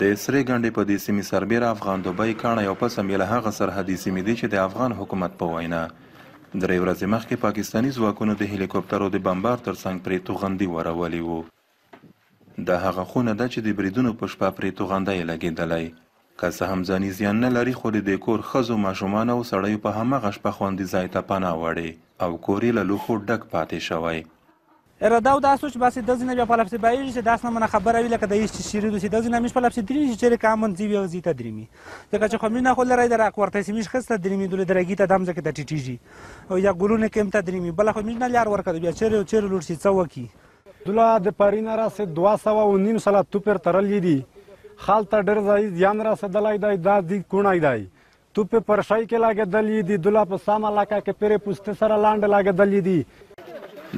د سرې ګنډې په دې سیمې سربېره افغان دوبۍ، کاڼی او پسه مېله هغه سرحدي سیمې دي چې د افغان حکومت په وینا درې ورځې مخکې پاکستاني ځواکونو د هلیکوپترو د بمبار ترڅنګ پرې توغندي ورولي وو. دا هغه خونه ده چې د بریدونو په شپه پرې توغندی لګېدلی. که څه هم ځاني زیان نه لري خو د دې کور ښځو، ماشومانو او سړیو په هماغه شپه خوندي ځای ته پناه وړې او کور یې له لوښو ډک پاتې شوی. اراده او داسو چې بس دزینه بیا په لپسې بایږي چې داس نه منه خبره وی لکه د هیڅ چې شیری دوسی دزینه میش په لپسې درینی چې چیرې کامن زی وی او زی ته دریمی ځکه چې خو مینه خو لرای در اکورته سی میش خسته دریمی دولې درګی ته دم ځکه ته ټیټیږي او یا ګلونه کم ته دریمی بل خو میش نه لار ورکړي بیا چیرې او چیرې لور سی څه وکی دولا د پرینه راسه 200 او نیم سالا تو پر ترلې دي خالته ډېر ځای زیان رسېدلی دی دا دی کونای دی توپې پر شای کې لګېدلې دي، دوله په سمه لکه کې پرې پوستې سره لنډې لګېدلې دي.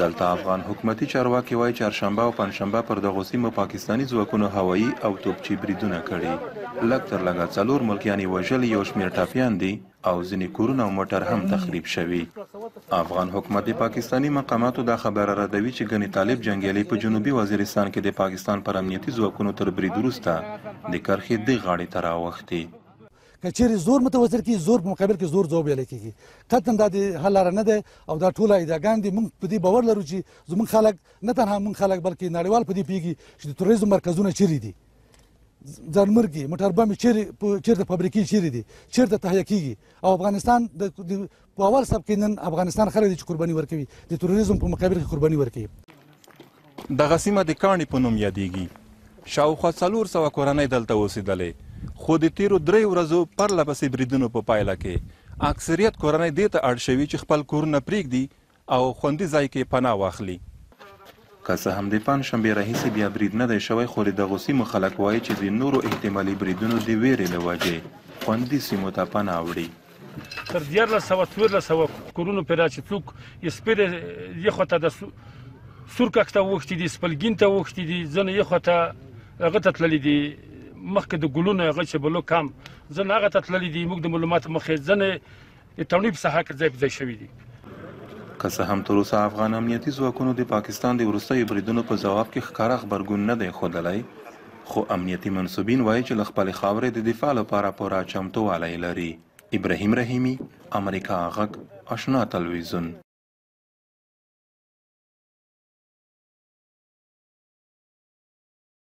دلته افغان حکومتي چارواکي وايي، چهارشنبه او پنجشنبه پر دغو سیمو پاکستاني ځواکونو هوایي او توپچي بریدونه کړي. لږ تر لږه څلور ملکیان یې وژلي، یو شمېر ټپیان دي او ځینې کورونه او موټر هم تخریب شوي. افغان حکومت د پاکستاني مقاماتو دا خبره ردوي چې ګنې طالب جنګیالي په جنوبي وزیرستان کې د پاکستان پر امنیتي ځواکونو تر برید وروسته د کرښې دې غاړې ته رااوښتي. که چیرې زور متوسل کی زور په مقابل کې زور ځواب ویل کیږي قطعا دا د حل لاره نه ده او دا ټوله ایداګان دي موږ په دې باور لرو چې زموږ خلک نه تنها موږ خلک بلکې نړیوال په دې پیږي چې د تروریزم مرکزونه چیرې دي ځانمرګي موټر بم چیرې چیرته فابریکې چیرې دي چیرته تهیه کیږي او افغانستان د په اول سب کې نن افغانستان خلک دي چې قرباني ورکوي د تروریزم په مقابل کې قرباني ورکوي دغه سیمه د کاڼي په نوم یادېږي شاوخوا څلور سوه کورنۍ دلته اوسېدلې خو د تیرو درې ورځو پرله پسې بریدونو په پایله کې اکثریت کورنۍ دې ته اړ شوي چې خپل کورونه پریږدي او خوندي ځای کې پناه واخلي. که څه هم د پنجشنبې راهیسې بیا برید نه دی شوی، خو د دغو سیمو خلک وايي چې د نورو احتمالي بریدونو د وېرې له وجې خوندي سیمو ته پناه وړي. تر دیارلس سوه څوېرلس سوه کورونو پۀ راچې څوک یې سپۀ د یې خوا ته د سور کښت ته اوښتي دي، سپلګین ته اوښتي دي، ځنې یې خوا ته هغه ته تللي دي، مخکې د ګلونو هغه چې بلو کام، ځنې هغه ته تللي دي، موږ د معلوماتو مخې ځنې د تڼۍ په ساحه کې ځای په ځای شوي دي. که څه هم تر اوسه افغان امنیتي ځواکونو د پاکستان د وروستیو بریدونو په ځواب کې ښکاره غبرګون نه دی ښودلی، خو امنیتي منسوبین وایي چې له خپلې خاورې د دفاع لپاره پوره چمتووالی لري. ابراهیم رحیمي، امریکا غږ، اشنا تلویزیون.